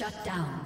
Shut down.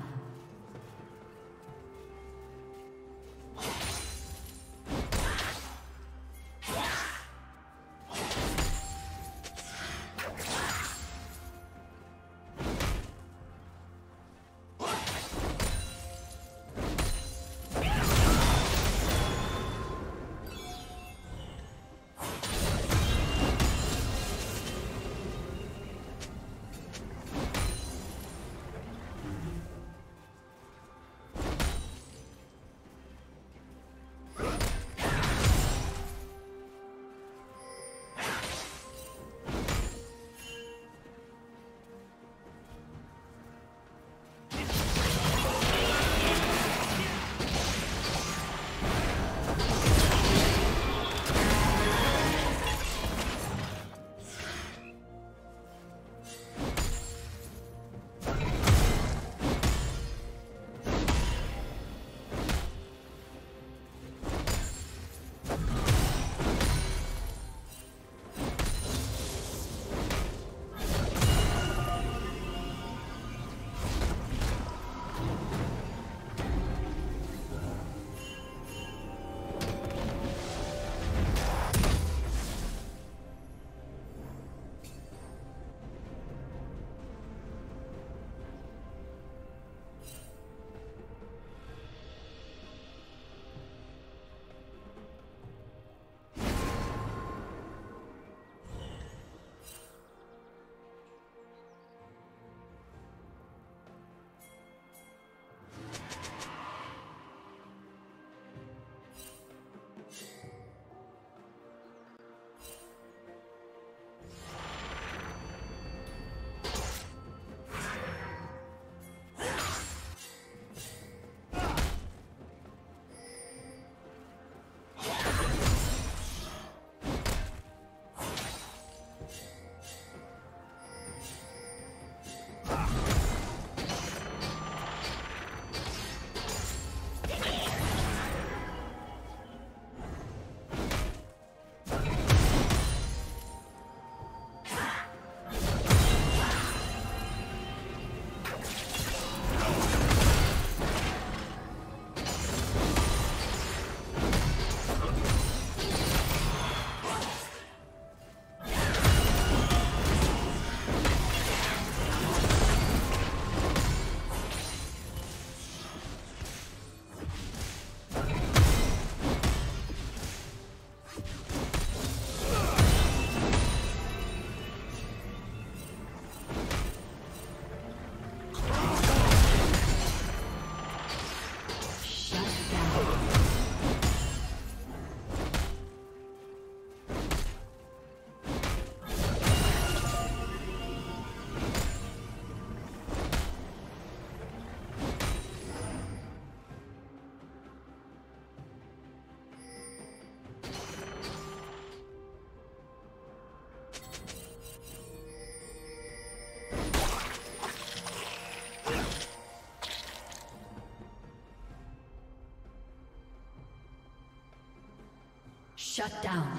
Shut down.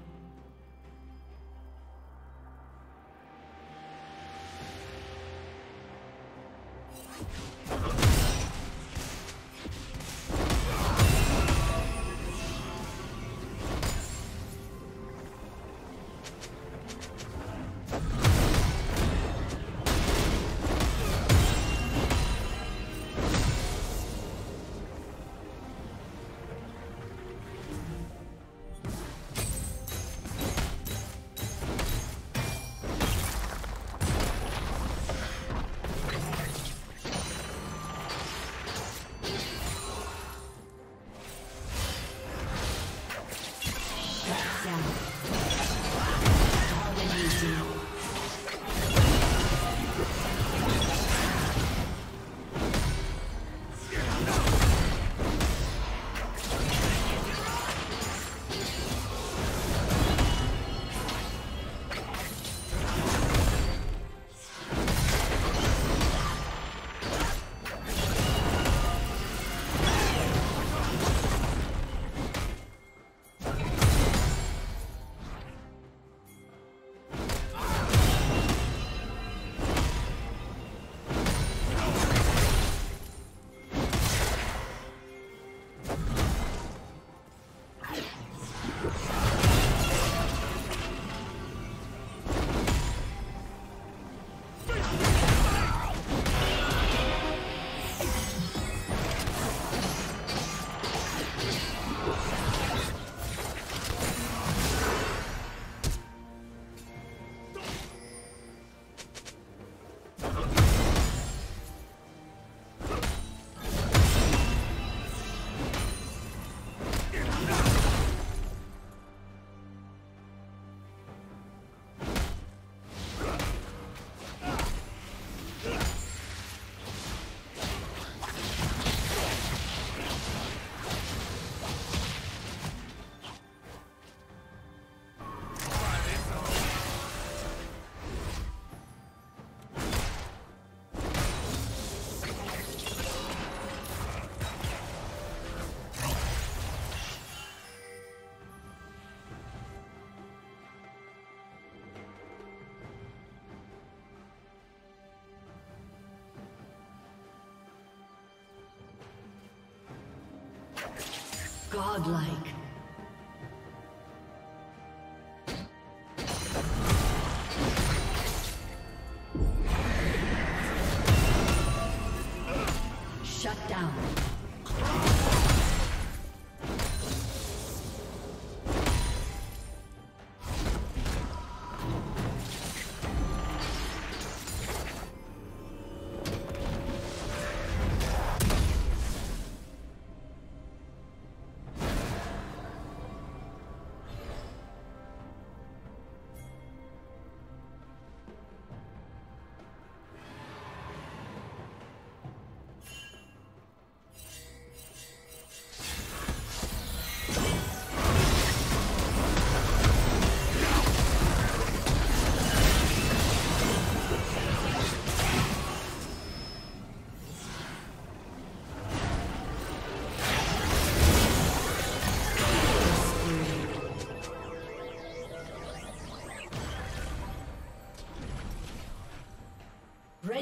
Godlike.